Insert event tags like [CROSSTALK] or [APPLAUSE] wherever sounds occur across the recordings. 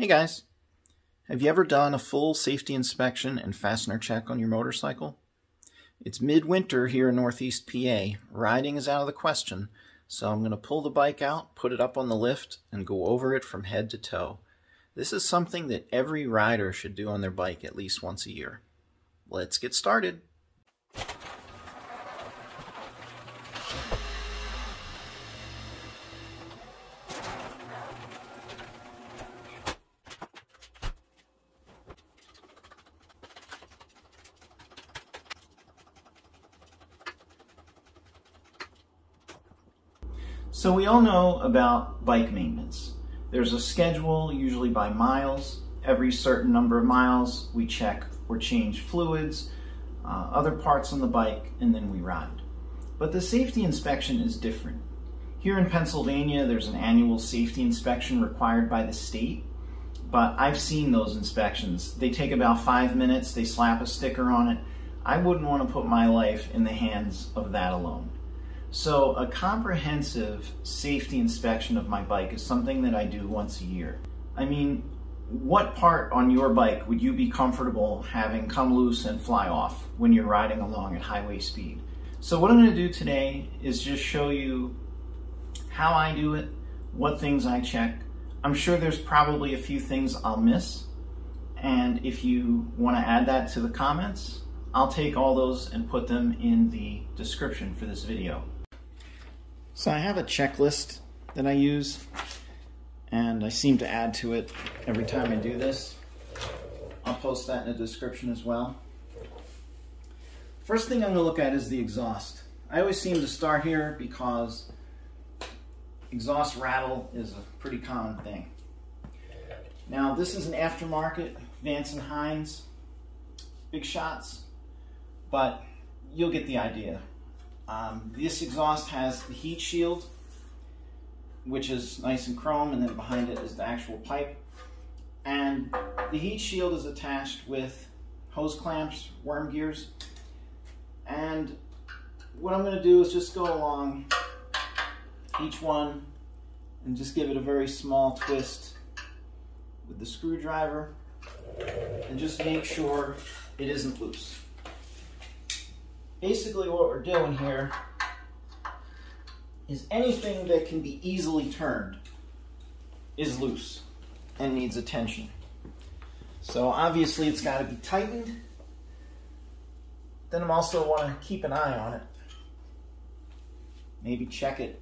Hey guys, have you ever done a full safety inspection and fastener check on your motorcycle? It's midwinter here in Northeast PA. Riding is out of the question, so I'm going to pull the bike out, put it up on the lift, and go over it from head to toe. This is something that every rider should do on their bike at least once a year. Let's get started. So we all know about bike maintenance. There's a schedule, usually by miles. Every certain number of miles, we check or change fluids, uh, other parts on the bike, and then we ride. But the safety inspection is different. Here in Pennsylvania, there's an annual safety inspection required by the state, but I've seen those inspections. They take about five minutes, they slap a sticker on it. I wouldn't want to put my life in the hands of that alone. So a comprehensive safety inspection of my bike is something that I do once a year. I mean, what part on your bike would you be comfortable having come loose and fly off when you're riding along at highway speed? So what I'm going to do today is just show you how I do it, what things I check. I'm sure there's probably a few things I'll miss. And if you want to add that to the comments, I'll take all those and put them in the description for this video. So I have a checklist that I use, and I seem to add to it every time I do this. I'll post that in the description as well. First thing I'm going to look at is the exhaust. I always seem to start here because exhaust rattle is a pretty common thing. Now this is an aftermarket Vance and Hines Big Shots, but you'll get the idea. Um, this exhaust has the heat shield, which is nice and chrome, and then behind it is the actual pipe. And the heat shield is attached with hose clamps, worm gears. And what I'm going to do is just go along each one and just give it a very small twist with the screwdriver and just make sure it isn't loose basically what we're doing here is anything that can be easily turned is loose and needs attention. So obviously it's got to be tightened. Then I'm also want to keep an eye on it. Maybe check it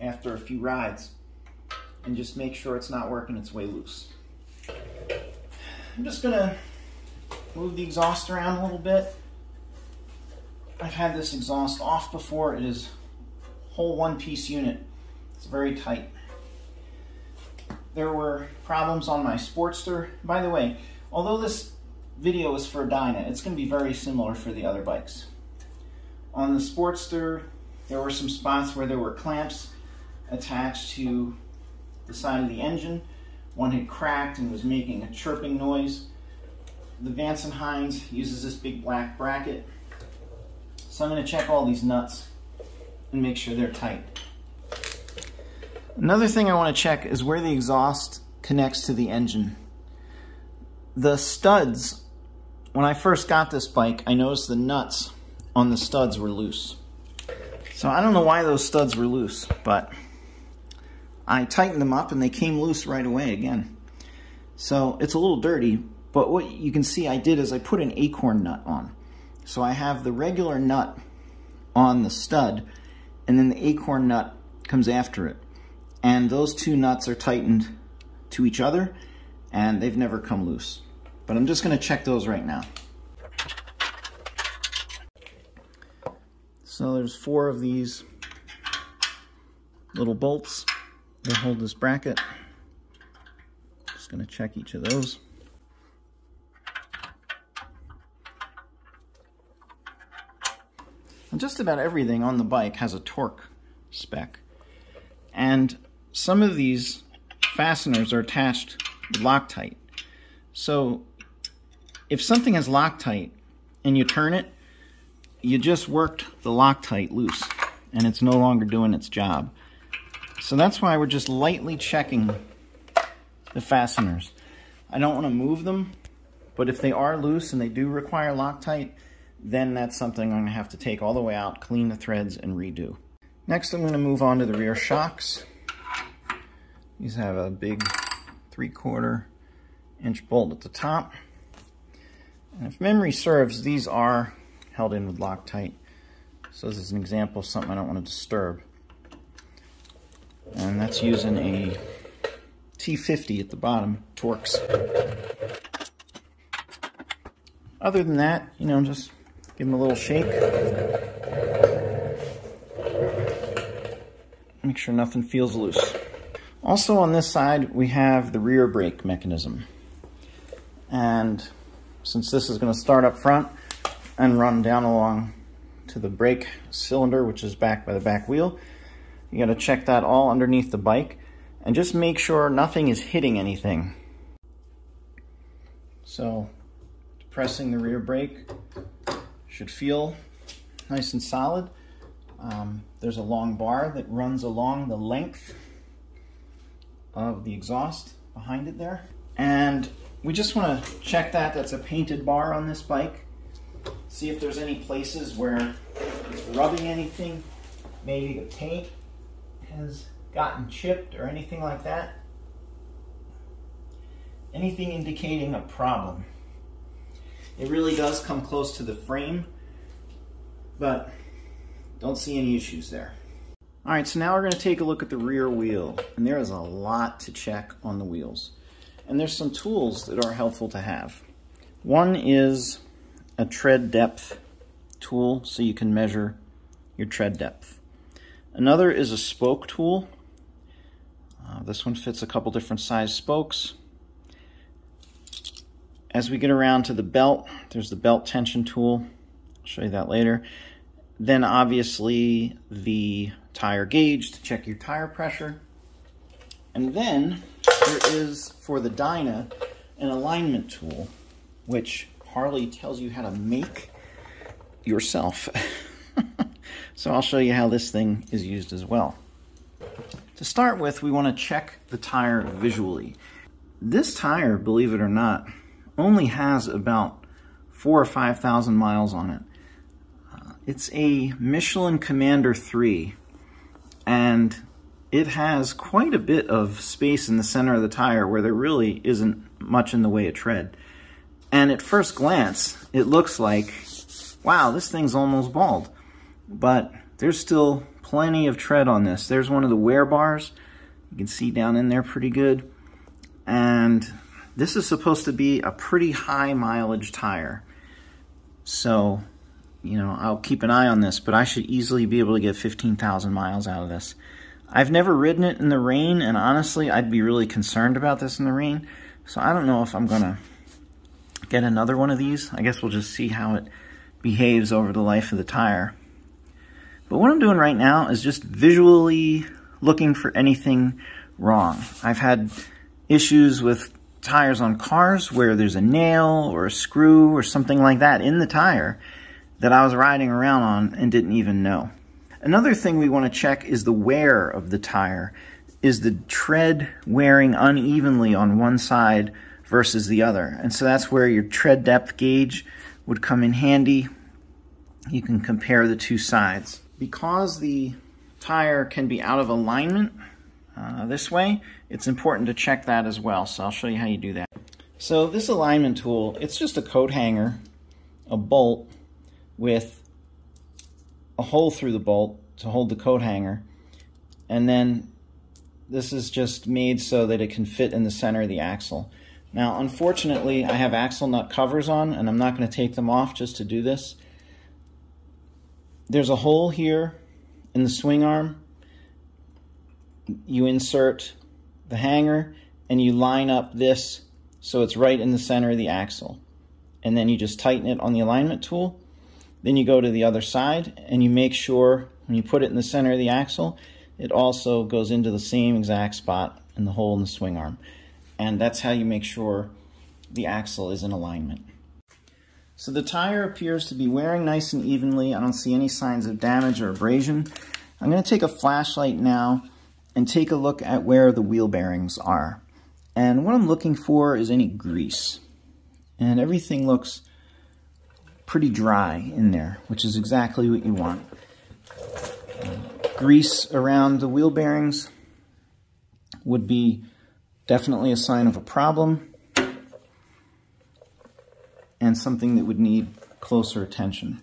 after a few rides and just make sure it's not working its way loose. I'm just going to move the exhaust around a little bit. I've had this exhaust off before. It is whole one-piece unit. It's very tight. There were problems on my Sportster. By the way, although this video is for Dyna, it's going to be very similar for the other bikes. On the Sportster, there were some spots where there were clamps attached to the side of the engine. One had cracked and was making a chirping noise. The Vance & Hines uses this big black bracket so I'm going to check all these nuts and make sure they're tight. Another thing I want to check is where the exhaust connects to the engine. The studs, when I first got this bike, I noticed the nuts on the studs were loose. So I don't know why those studs were loose, but I tightened them up and they came loose right away again. So it's a little dirty, but what you can see I did is I put an acorn nut on. So I have the regular nut on the stud, and then the acorn nut comes after it. And those two nuts are tightened to each other, and they've never come loose. But I'm just going to check those right now. So there's four of these little bolts that hold this bracket. Just going to check each of those. And just about everything on the bike has a torque spec. And some of these fasteners are attached Loctite. So if something is Loctite and you turn it, you just worked the Loctite loose and it's no longer doing its job. So that's why we're just lightly checking the fasteners. I don't want to move them, but if they are loose and they do require Loctite, then that's something I'm going to have to take all the way out, clean the threads, and redo. Next, I'm going to move on to the rear shocks. These have a big three-quarter inch bolt at the top. And if memory serves, these are held in with Loctite. So this is an example of something I don't want to disturb. And that's using a T50 at the bottom, Torx. Other than that, you know, just give them a little shake. Make sure nothing feels loose. Also on this side, we have the rear brake mechanism. And since this is going to start up front and run down along to the brake cylinder, which is back by the back wheel, you got to check that all underneath the bike and just make sure nothing is hitting anything. So pressing the rear brake should feel nice and solid. Um, there's a long bar that runs along the length of the exhaust behind it there. And we just want to check that. That's a painted bar on this bike. See if there's any places where it's rubbing anything. Maybe the paint has gotten chipped or anything like that. Anything indicating a problem. It really does come close to the frame, but don't see any issues there. All right, so now we're gonna take a look at the rear wheel, and there is a lot to check on the wheels. And there's some tools that are helpful to have. One is a tread depth tool, so you can measure your tread depth. Another is a spoke tool. Uh, this one fits a couple different size spokes. As we get around to the belt, there's the belt tension tool. I'll show you that later. Then obviously the tire gauge to check your tire pressure. And then there is for the Dyna an alignment tool, which Harley tells you how to make yourself. [LAUGHS] so I'll show you how this thing is used as well. To start with, we want to check the tire visually. This tire, believe it or not, only has about four or 5,000 miles on it. Uh, it's a Michelin Commander 3, and it has quite a bit of space in the center of the tire where there really isn't much in the way of tread. And at first glance, it looks like, wow, this thing's almost bald. But there's still plenty of tread on this. There's one of the wear bars. You can see down in there pretty good. And this is supposed to be a pretty high mileage tire. So, you know, I'll keep an eye on this, but I should easily be able to get 15,000 miles out of this. I've never ridden it in the rain, and honestly, I'd be really concerned about this in the rain. So I don't know if I'm going to get another one of these. I guess we'll just see how it behaves over the life of the tire. But what I'm doing right now is just visually looking for anything wrong. I've had issues with tires on cars where there's a nail or a screw or something like that in the tire that I was riding around on and didn't even know. Another thing we want to check is the wear of the tire. Is the tread wearing unevenly on one side versus the other? And so that's where your tread depth gauge would come in handy. You can compare the two sides. Because the tire can be out of alignment uh, this way, it's important to check that as well. So I'll show you how you do that. So this alignment tool, it's just a coat hanger, a bolt with a hole through the bolt to hold the coat hanger. And then this is just made so that it can fit in the center of the axle. Now, unfortunately, I have axle nut covers on, and I'm not going to take them off just to do this. There's a hole here in the swing arm. You insert the hanger, and you line up this so it's right in the center of the axle. And then you just tighten it on the alignment tool, then you go to the other side and you make sure when you put it in the center of the axle, it also goes into the same exact spot in the hole in the swing arm. And that's how you make sure the axle is in alignment. So the tire appears to be wearing nice and evenly. I don't see any signs of damage or abrasion. I'm going to take a flashlight now and take a look at where the wheel bearings are. And what I'm looking for is any grease. And everything looks pretty dry in there, which is exactly what you want. grease around the wheel bearings would be definitely a sign of a problem and something that would need closer attention.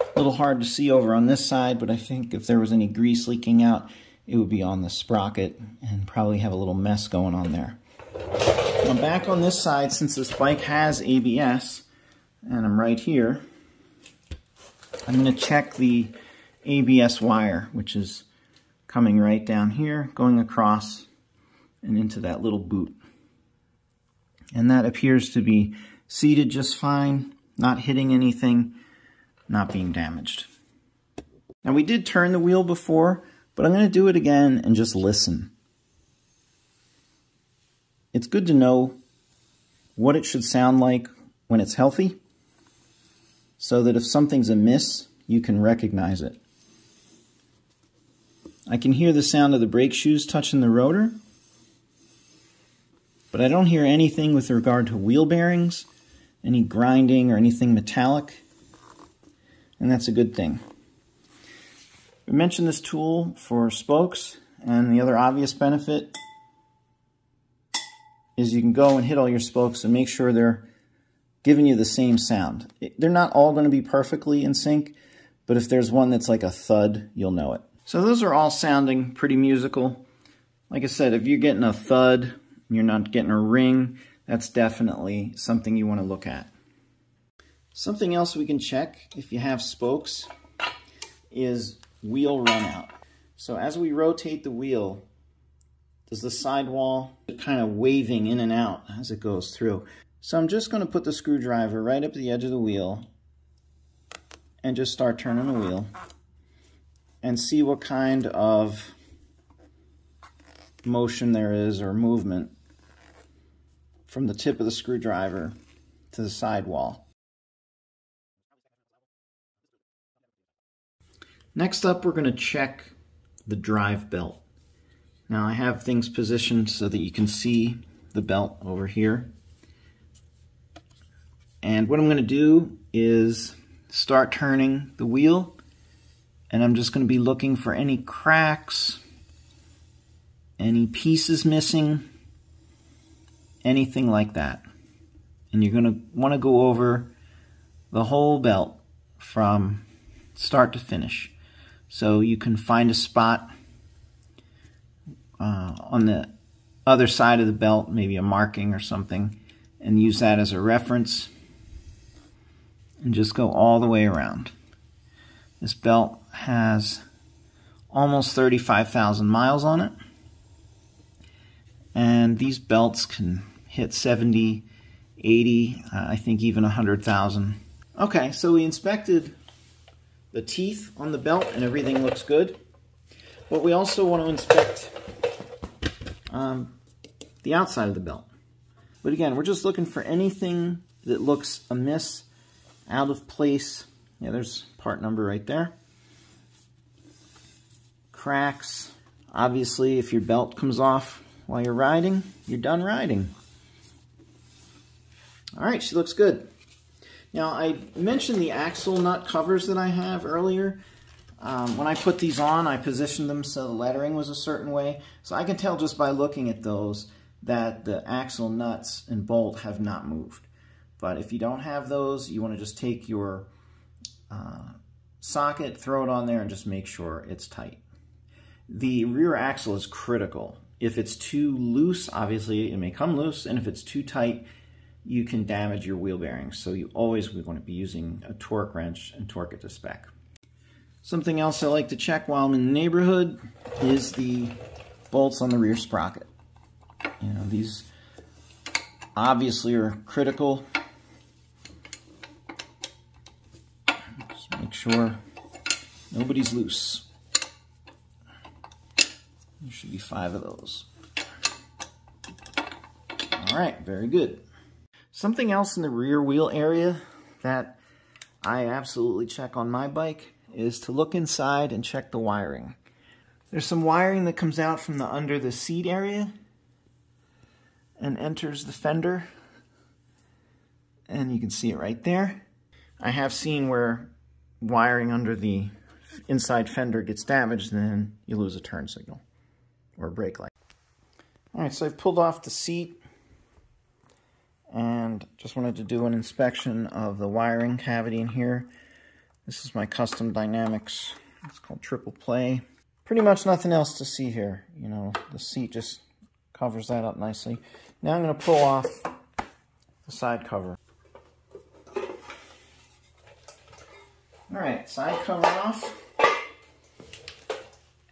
A little hard to see over on this side, but I think if there was any grease leaking out, it would be on the sprocket and probably have a little mess going on there. Now back on this side, since this bike has ABS, and I'm right here, I'm going to check the ABS wire, which is coming right down here, going across and into that little boot. And that appears to be seated just fine, not hitting anything, not being damaged. Now we did turn the wheel before, but I'm going to do it again and just listen. It's good to know what it should sound like when it's healthy so that if something's amiss, you can recognize it. I can hear the sound of the brake shoes touching the rotor, but I don't hear anything with regard to wheel bearings, any grinding or anything metallic, and that's a good thing. We mentioned this tool for spokes, and the other obvious benefit is you can go and hit all your spokes and make sure they're giving you the same sound. They're not all going to be perfectly in sync, but if there's one that's like a thud, you'll know it. So those are all sounding pretty musical. Like I said, if you're getting a thud, you're not getting a ring, that's definitely something you want to look at. Something else we can check if you have spokes is wheel runout. So as we rotate the wheel, does the sidewall kind of waving in and out as it goes through. So I'm just going to put the screwdriver right up the edge of the wheel and just start turning the wheel and see what kind of motion there is or movement from the tip of the screwdriver to the sidewall. Next up, we're going to check the drive belt. Now I have things positioned so that you can see the belt over here. And what I'm going to do is start turning the wheel and I'm just going to be looking for any cracks, any pieces missing, anything like that. And you're going to want to go over the whole belt from start to finish. So you can find a spot uh, on the other side of the belt, maybe a marking or something, and use that as a reference and just go all the way around. This belt has almost 35,000 miles on it. And these belts can hit 70, 80, uh, I think even 100,000. Okay, so we inspected the teeth on the belt and everything looks good. But we also want to inspect um, the outside of the belt. But again, we're just looking for anything that looks amiss out of place. Yeah, there's part number right there. Cracks. Obviously, if your belt comes off while you're riding, you're done riding. All right, she looks good. Now, I mentioned the axle nut covers that I have earlier. Um, when I put these on, I positioned them so the lettering was a certain way. So I can tell just by looking at those that the axle nuts and bolt have not moved. But if you don't have those, you want to just take your uh, socket, throw it on there, and just make sure it's tight. The rear axle is critical. If it's too loose, obviously it may come loose, and if it's too tight, you can damage your wheel bearings. So you always want to be using a torque wrench and torque it to spec. Something else I like to check while I'm in the neighborhood is the bolts on the rear sprocket. You know, these obviously are critical Just Make sure nobody's loose. There should be five of those. All right, very good. Something else in the rear wheel area that I absolutely check on my bike is to look inside and check the wiring. There's some wiring that comes out from the under the seat area and enters the fender. And you can see it right there. I have seen where wiring under the inside fender gets damaged and then you lose a turn signal or a brake light. All right, so I've pulled off the seat and just wanted to do an inspection of the wiring cavity in here. This is my custom dynamics. It's called triple play. Pretty much nothing else to see here. You know, the seat just covers that up nicely. Now I'm going to pull off the side cover. All right, side cover off.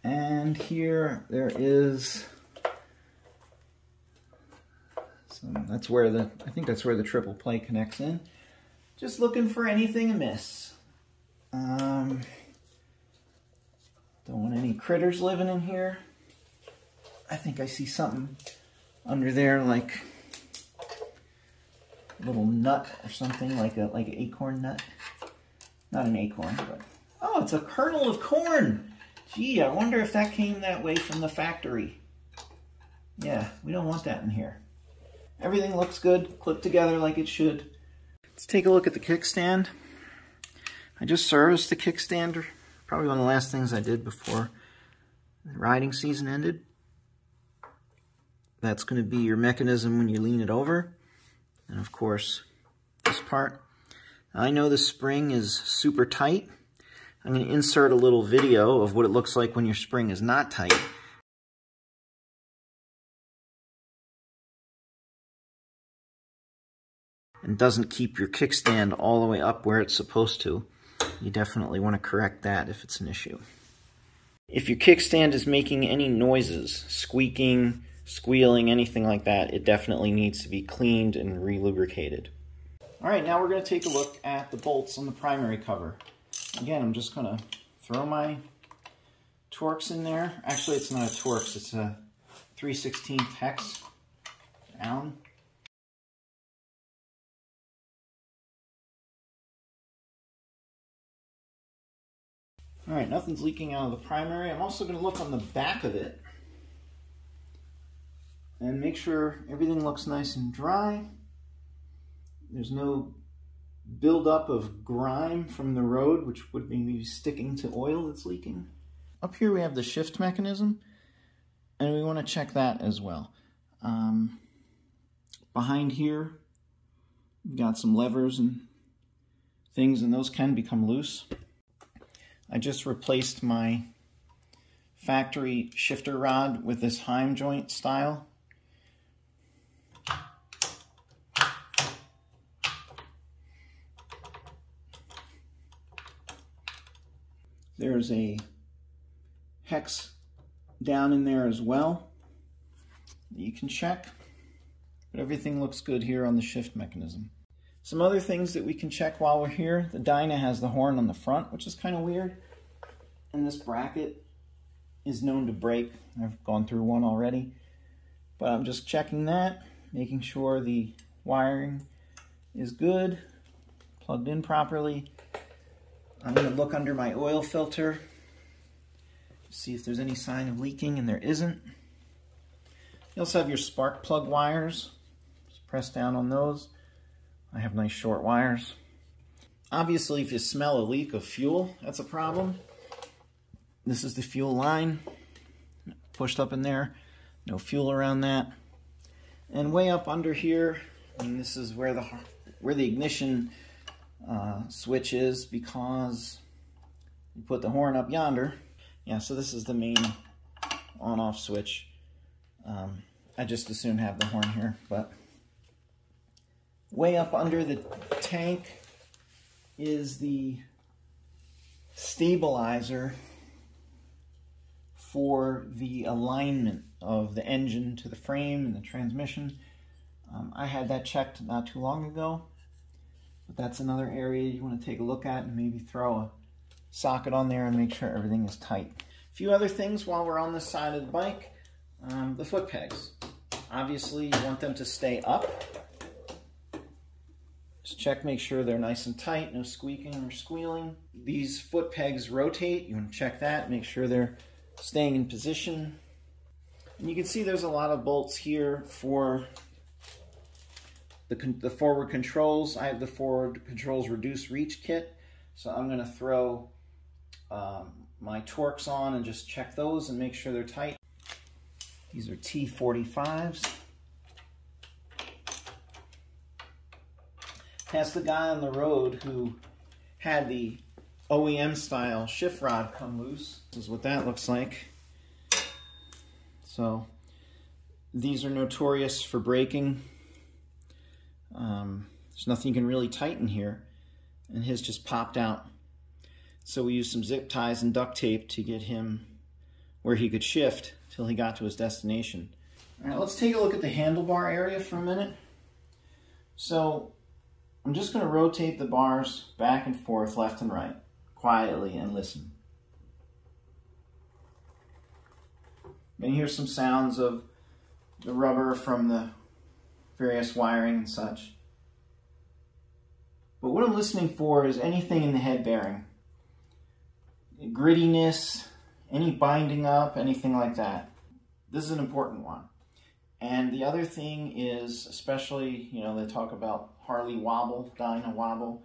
And here there is so that's where the, I think that's where the triple play connects in. Just looking for anything amiss. Um, don't want any critters living in here. I think I see something under there like a little nut or something, like a like an acorn nut. Not an acorn, but oh, it's a kernel of corn. Gee, I wonder if that came that way from the factory. Yeah, we don't want that in here. Everything looks good, clipped together like it should. Let's take a look at the kickstand. I just serviced the kickstand, probably one of the last things I did before the riding season ended. That's going to be your mechanism when you lean it over. And of course, this part. I know the spring is super tight. I'm going to insert a little video of what it looks like when your spring is not tight. And doesn't keep your kickstand all the way up where it's supposed to, you definitely want to correct that if it's an issue. If your kickstand is making any noises, squeaking, squealing, anything like that, it definitely needs to be cleaned and re-lubricated. All right, now we're going to take a look at the bolts on the primary cover. Again, I'm just going to throw my Torx in there. Actually, it's not a Torx, it's a 3 16 hex Allen. All right, nothing's leaking out of the primary. I'm also going to look on the back of it and make sure everything looks nice and dry. There's no buildup of grime from the road, which would be sticking to oil that's leaking. Up here we have the shift mechanism, and we want to check that as well. Um, behind here, we've got some levers and things, and those can become loose. I just replaced my factory shifter rod with this Heim joint style. There's a hex down in there as well you can check, but everything looks good here on the shift mechanism. Some other things that we can check while we're here. The Dyna has the horn on the front, which is kind of weird. And this bracket is known to break. I've gone through one already. But I'm just checking that, making sure the wiring is good, plugged in properly. I'm going to look under my oil filter, see if there's any sign of leaking, and there isn't. You also have your spark plug wires. Just press down on those. I have nice short wires. Obviously, if you smell a leak of fuel, that's a problem. This is the fuel line, pushed up in there. No fuel around that. And way up under here, and this is where the where the ignition uh, switch is because you put the horn up yonder. Yeah, so this is the main on-off switch. Um, I just as soon have the horn here, but Way up under the tank is the stabilizer for the alignment of the engine to the frame and the transmission. Um, I had that checked not too long ago, but that's another area you want to take a look at and maybe throw a socket on there and make sure everything is tight. A few other things while we're on this side of the bike, um, the foot pegs. Obviously you want them to stay up just check, make sure they're nice and tight, no squeaking or squealing. These foot pegs rotate. You want to check that, make sure they're staying in position. And you can see there's a lot of bolts here for the, the forward controls. I have the forward controls reduced reach kit. So I'm gonna throw um, my Torx on and just check those and make sure they're tight. These are T45s. That's the guy on the road who had the OEM style shift rod come loose. This is what that looks like. So these are notorious for breaking. Um, there's nothing you can really tighten here. And his just popped out. So we used some zip ties and duct tape to get him where he could shift till he got to his destination. All right, let's take a look at the handlebar area for a minute. So I'm just going to rotate the bars back and forth, left and right, quietly and listen. And hear some sounds of the rubber from the various wiring and such. But what I'm listening for is anything in the head bearing. Grittiness, any binding up, anything like that. This is an important one. And the other thing is, especially, you know, they talk about Harley wobble, Dyna wobble.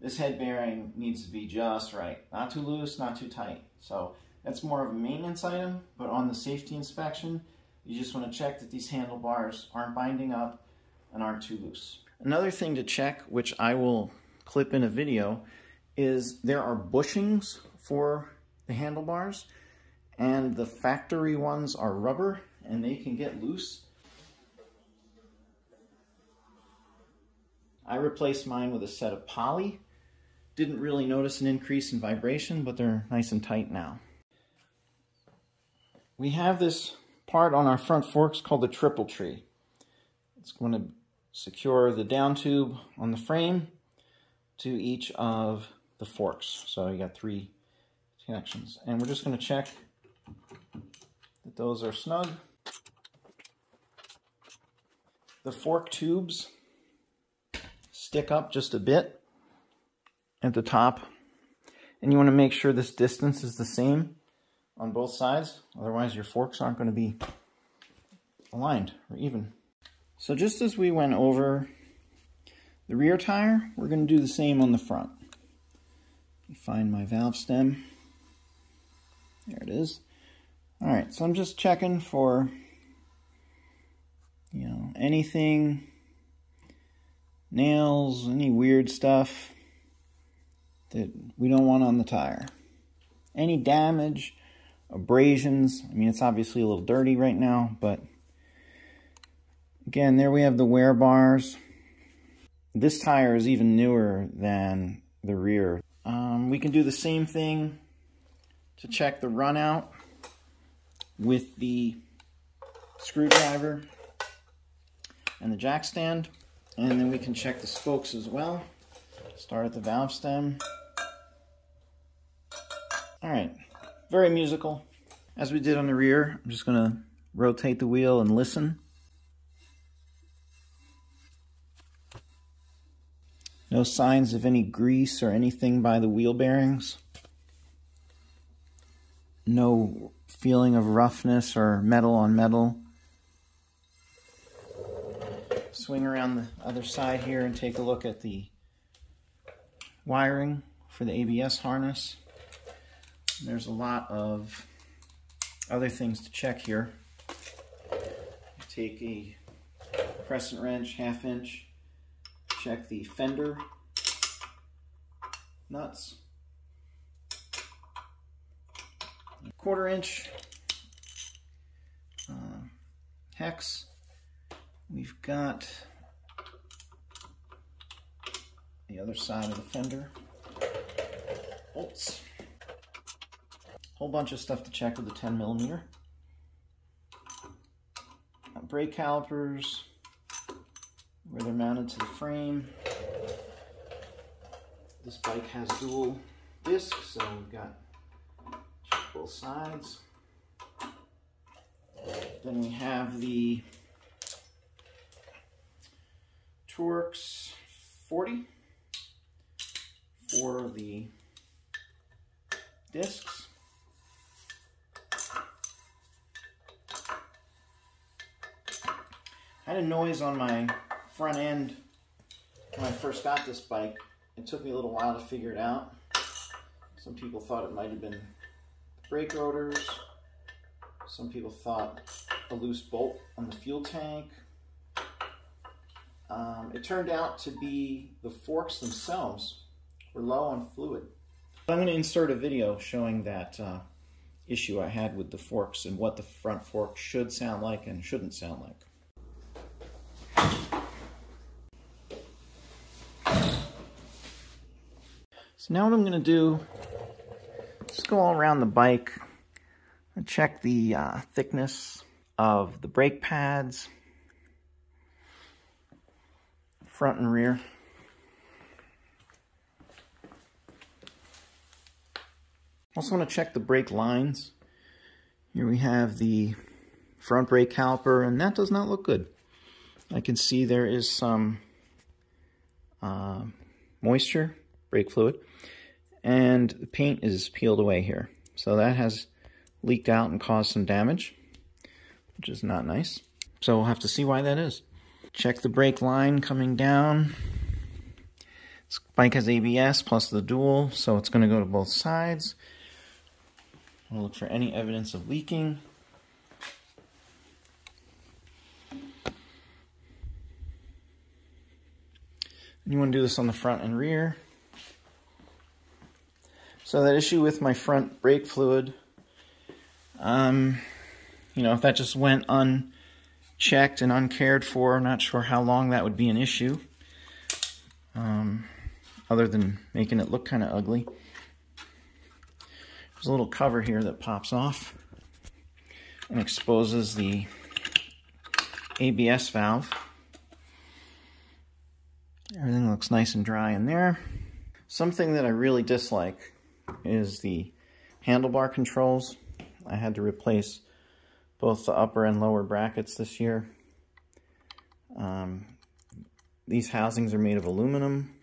This head bearing needs to be just right. Not too loose, not too tight. So that's more of a maintenance item, but on the safety inspection, you just want to check that these handlebars aren't binding up and aren't too loose. Another thing to check, which I will clip in a video, is there are bushings for the handlebars and the factory ones are rubber and they can get loose I replaced mine with a set of poly. Didn't really notice an increase in vibration, but they're nice and tight now. We have this part on our front forks called the triple tree. It's going to secure the down tube on the frame to each of the forks. So you got three connections. And we're just going to check that those are snug. The fork tubes stick up just a bit at the top. And you want to make sure this distance is the same on both sides. Otherwise your forks aren't going to be aligned or even. So just as we went over the rear tire, we're going to do the same on the front. Find my valve stem. There it is. All right, so I'm just checking for, you know, anything nails, any weird stuff that we don't want on the tire. Any damage, abrasions, I mean, it's obviously a little dirty right now, but again, there we have the wear bars. This tire is even newer than the rear. Um, we can do the same thing to check the run out with the screwdriver and the jack stand. And then we can check the spokes as well. Start at the valve stem. All right, very musical. As we did on the rear, I'm just gonna rotate the wheel and listen. No signs of any grease or anything by the wheel bearings. No feeling of roughness or metal on metal swing around the other side here and take a look at the wiring for the ABS harness. There's a lot of other things to check here. Take a crescent wrench, half inch, check the fender nuts. Quarter inch uh, hex We've got the other side of the fender. Bolts. Whole bunch of stuff to check with the 10 millimeter. brake calipers, where they're mounted to the frame. This bike has dual discs, so we've got both sides. Then we have the Torx 40 for the discs. I had a noise on my front end when I first got this bike, it took me a little while to figure it out. Some people thought it might have been brake rotors. Some people thought a loose bolt on the fuel tank. Um, it turned out to be the forks themselves were low on fluid. I'm going to insert a video showing that uh, issue I had with the forks and what the front fork should sound like and shouldn't sound like. So now what I'm going to do, just go all around the bike and check the uh, thickness of the brake pads, front and rear. Also want to check the brake lines. Here we have the front brake caliper, and that does not look good. I can see there is some uh, moisture, brake fluid, and the paint is peeled away here. So that has leaked out and caused some damage, which is not nice. So we'll have to see why that is. Check the brake line coming down. This bike has ABS plus the dual, so it's going to go to both sides. We'll look for any evidence of leaking. And you want to do this on the front and rear. So that issue with my front brake fluid, um, you know, if that just went unchecked and uncared for, I'm not sure how long that would be an issue. Um, other than making it look kind of ugly. There's a little cover here that pops off and exposes the ABS valve. Everything looks nice and dry in there. Something that I really dislike is the handlebar controls. I had to replace both the upper and lower brackets this year. Um, these housings are made of aluminum.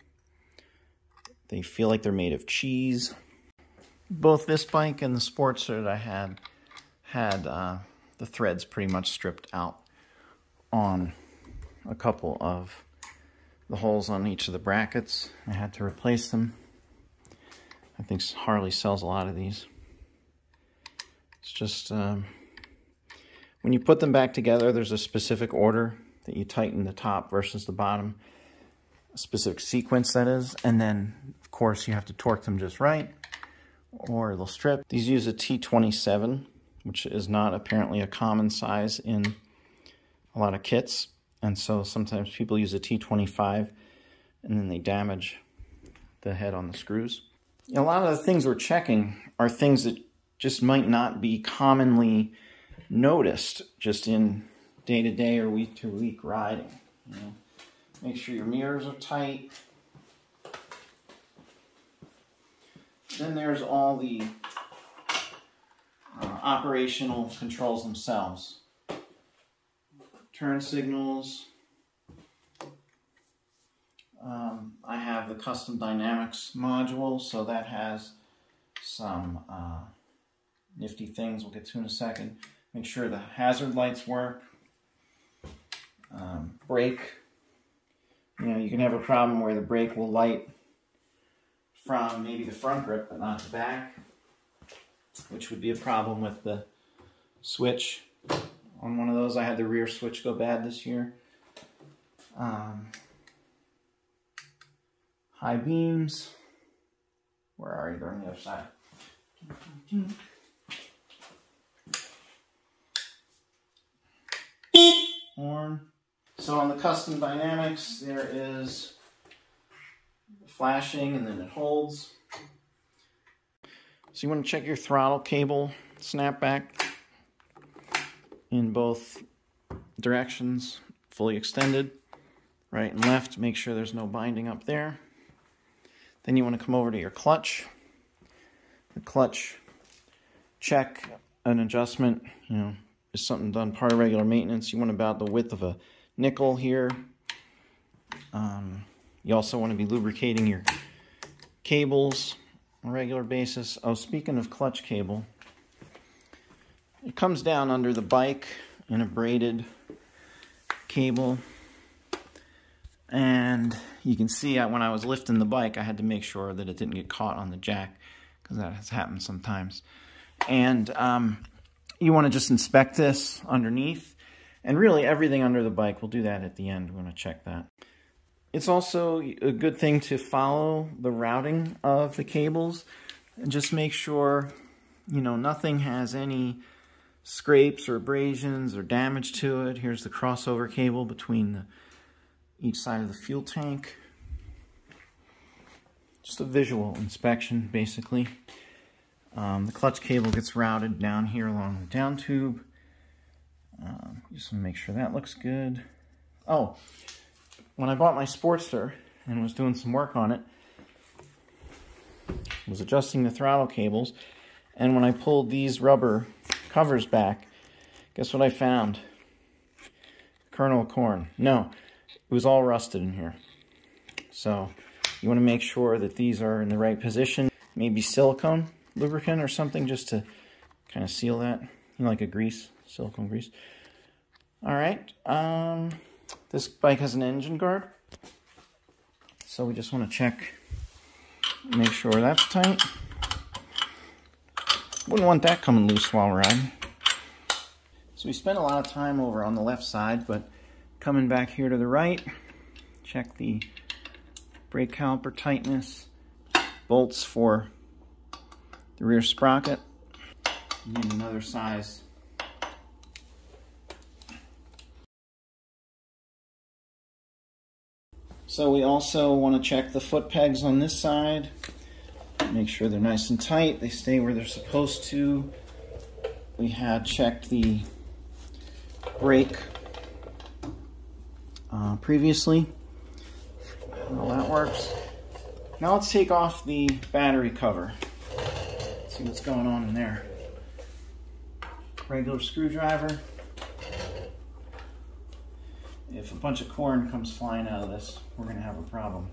They feel like they're made of cheese both this bike and the Sportster that I had had uh, the threads pretty much stripped out on a couple of the holes on each of the brackets. I had to replace them. I think Harley sells a lot of these. It's just, um, when you put them back together, there's a specific order that you tighten the top versus the bottom. A specific sequence, that is. And then, of course, you have to torque them just right or they'll strip. These use a T27, which is not apparently a common size in a lot of kits. And so sometimes people use a T25 and then they damage the head on the screws. A lot of the things we're checking are things that just might not be commonly noticed just in day-to-day -day or week-to-week -week riding. You know? Make sure your mirrors are tight. Then there's all the uh, operational controls themselves. Turn signals. Um, I have the custom dynamics module, so that has some uh, nifty things we'll get to in a second. Make sure the hazard lights work. Um, brake. You know, you can have a problem where the brake will light from maybe the front grip, but not the back, which would be a problem with the switch. On one of those, I had the rear switch go bad this year. Um, high beams. Where are you? They're on the other side. Horn. So on the custom dynamics, there is flashing and then it holds. So you want to check your throttle cable snapback in both directions, fully extended, right and left. Make sure there's no binding up there. Then you want to come over to your clutch. The clutch check an adjustment, you know, is something done part of regular maintenance. You want about the width of a nickel here. Um, you also want to be lubricating your cables on a regular basis. Oh, speaking of clutch cable, it comes down under the bike in a braided cable. And you can see when I was lifting the bike, I had to make sure that it didn't get caught on the jack because that has happened sometimes. And um, you want to just inspect this underneath. And really everything under the bike, we'll do that at the end. We're going to check that. It's also a good thing to follow the routing of the cables and just make sure, you know, nothing has any scrapes or abrasions or damage to it. Here's the crossover cable between the, each side of the fuel tank. Just a visual inspection, basically. Um, the clutch cable gets routed down here along the down tube. Um, just want to make sure that looks good. Oh, when I bought my Sportster and was doing some work on it, was adjusting the throttle cables, and when I pulled these rubber covers back, guess what I found? Kernel corn. No, it was all rusted in here. So you want to make sure that these are in the right position. Maybe silicone lubricant or something just to kind of seal that. You know, like a grease, silicone grease. All right. Um, this bike has an engine guard. So we just want to check, make sure that's tight. Wouldn't want that coming loose while riding. So we spent a lot of time over on the left side, but coming back here to the right, check the brake caliper tightness, bolts for the rear sprocket, and another size So we also want to check the foot pegs on this side. Make sure they're nice and tight. They stay where they're supposed to. We had checked the brake uh, previously. How that works. Now let's take off the battery cover. See what's going on in there. Regular screwdriver if a bunch of corn comes flying out of this, we're going to have a problem.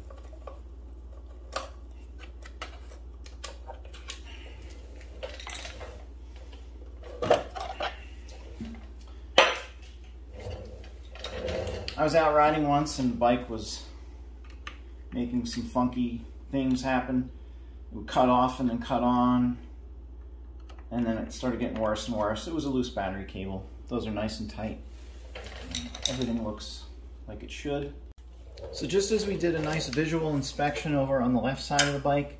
I was out riding once and the bike was making some funky things happen. It would cut off and then cut on and then it started getting worse and worse. It was a loose battery cable. Those are nice and tight everything looks like it should. So just as we did a nice visual inspection over on the left side of the bike,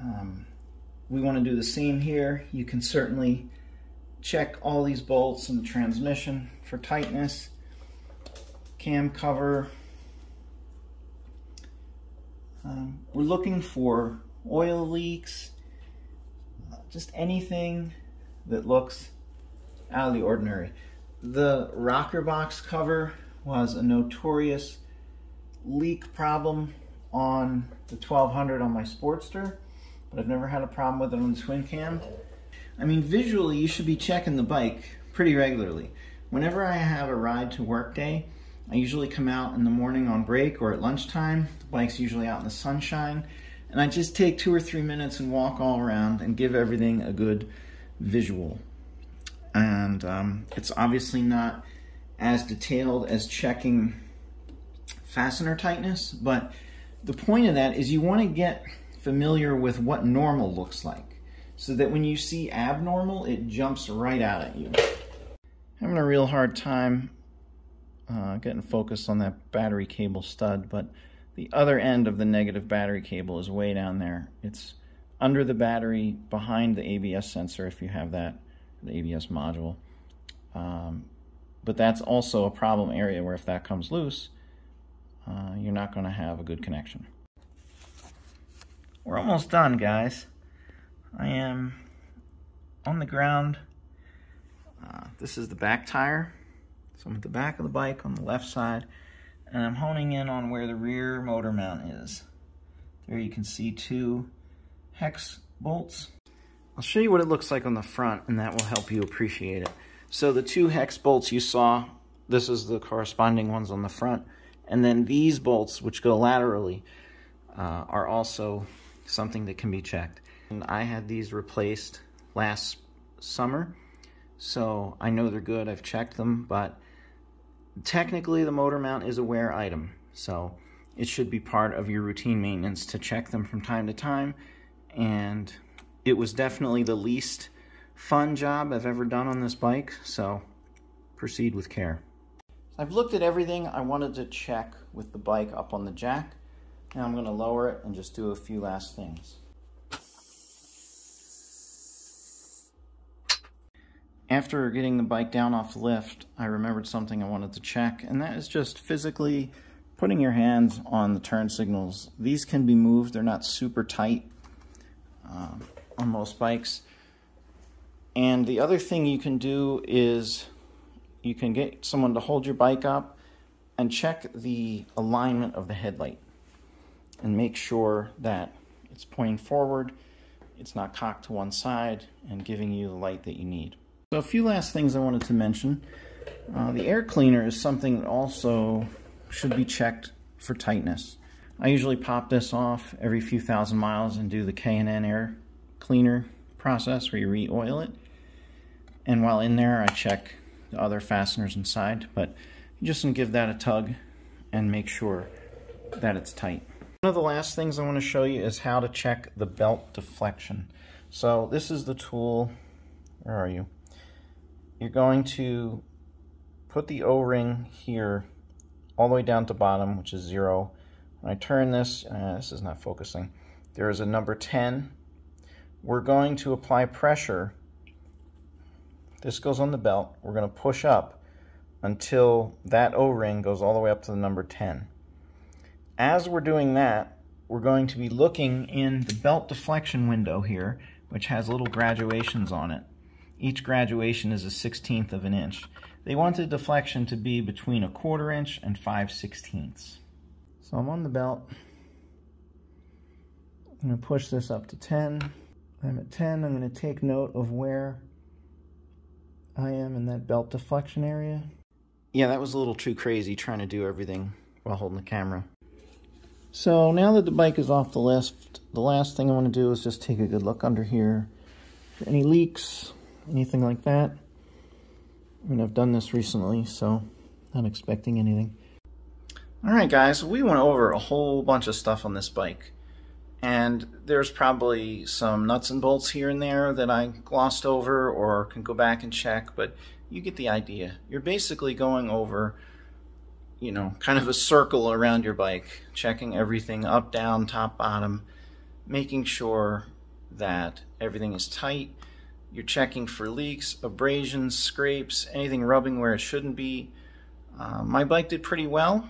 um, we want to do the same here. You can certainly check all these bolts in the transmission for tightness, cam cover. Um, we're looking for oil leaks, just anything that looks out of the ordinary. The rocker box cover was a notorious leak problem on the 1200 on my Sportster, but I've never had a problem with it on the twin cam. I mean, visually, you should be checking the bike pretty regularly. Whenever I have a ride to work day, I usually come out in the morning on break or at lunchtime. The bike's usually out in the sunshine. And I just take two or three minutes and walk all around and give everything a good visual and um, it's obviously not as detailed as checking fastener tightness, but the point of that is you want to get familiar with what normal looks like so that when you see abnormal, it jumps right out at you. Having a real hard time uh, getting focused on that battery cable stud, but the other end of the negative battery cable is way down there. It's under the battery behind the ABS sensor if you have that the ABS module. Um, but that's also a problem area where if that comes loose, uh, you're not going to have a good connection. We're almost done, guys. I am on the ground. Uh, this is the back tire. So I'm at the back of the bike on the left side, and I'm honing in on where the rear motor mount is. There you can see two hex bolts I'll show you what it looks like on the front and that will help you appreciate it. So the two hex bolts you saw, this is the corresponding ones on the front. And then these bolts, which go laterally, uh, are also something that can be checked. And I had these replaced last summer, so I know they're good. I've checked them, but technically the motor mount is a wear item. So it should be part of your routine maintenance to check them from time to time. And it was definitely the least fun job I've ever done on this bike. So proceed with care. I've looked at everything I wanted to check with the bike up on the jack. Now I'm going to lower it and just do a few last things. After getting the bike down off the lift, I remembered something I wanted to check, and that is just physically putting your hands on the turn signals. These can be moved, they're not super tight uh, on most bikes. And the other thing you can do is you can get someone to hold your bike up and check the alignment of the headlight and make sure that it's pointing forward, it's not cocked to one side, and giving you the light that you need. So a few last things I wanted to mention. Uh, the air cleaner is something that also should be checked for tightness. I usually pop this off every few thousand miles and do the K&N air cleaner process where you re-oil it. And while in there, I check the other fasteners inside, but you just to give that a tug and make sure that it's tight. One of the last things I want to show you is how to check the belt deflection. So this is the tool, where are you? You're going to put the O-ring here all the way down to bottom, which is zero. When I turn this, uh, this is not focusing, there is a number 10. We're going to apply pressure. This goes on the belt. We're going to push up until that O-ring goes all the way up to the number 10. As we're doing that, we're going to be looking in the belt deflection window here, which has little graduations on it. Each graduation is a 16th of an inch. They want the deflection to be between a quarter inch and 5 sixteenths. So I'm on the belt. I'm going to push this up to 10. I'm at 10. I'm going to take note of where I am in that belt deflection area. Yeah, that was a little too crazy trying to do everything while holding the camera. So now that the bike is off the list, the last thing I want to do is just take a good look under here for any leaks, anything like that. I mean, I've done this recently, so not expecting anything. All right, guys, we went over a whole bunch of stuff on this bike. And there's probably some nuts and bolts here and there that I glossed over or can go back and check, but you get the idea. You're basically going over, you know, kind of a circle around your bike, checking everything up, down, top, bottom, making sure that everything is tight, you're checking for leaks, abrasions, scrapes, anything rubbing where it shouldn't be. Uh, my bike did pretty well.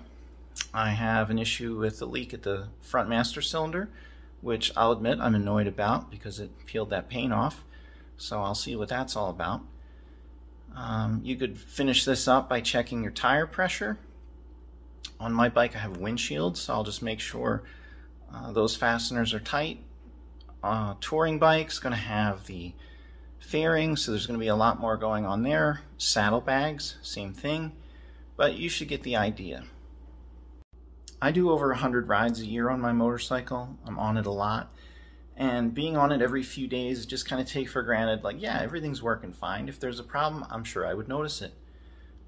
I have an issue with the leak at the front master cylinder, which I'll admit I'm annoyed about because it peeled that paint off. So I'll see what that's all about. Um, you could finish this up by checking your tire pressure. On my bike I have windshield, so I'll just make sure uh, those fasteners are tight. Uh, touring bike's going to have the fairings, so there's going to be a lot more going on there. Saddlebags, same thing, but you should get the idea. I do over 100 rides a year on my motorcycle. I'm on it a lot. And being on it every few days, just kind of take for granted, like, yeah, everything's working fine. If there's a problem, I'm sure I would notice it.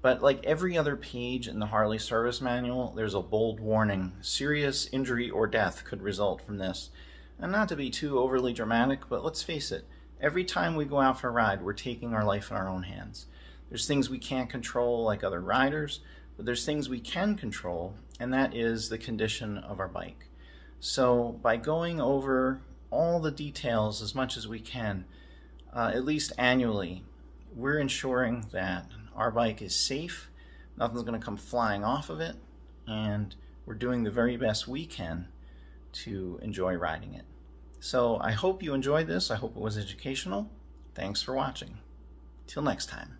But like every other page in the Harley service manual, there's a bold warning. Serious injury or death could result from this. And not to be too overly dramatic, but let's face it, Every time we go out for a ride, we're taking our life in our own hands. There's things we can't control like other riders, but there's things we can control, and that is the condition of our bike. So by going over all the details as much as we can, uh, at least annually, we're ensuring that our bike is safe, nothing's going to come flying off of it, and we're doing the very best we can to enjoy riding it. So I hope you enjoyed this. I hope it was educational. Thanks for watching. Till next time.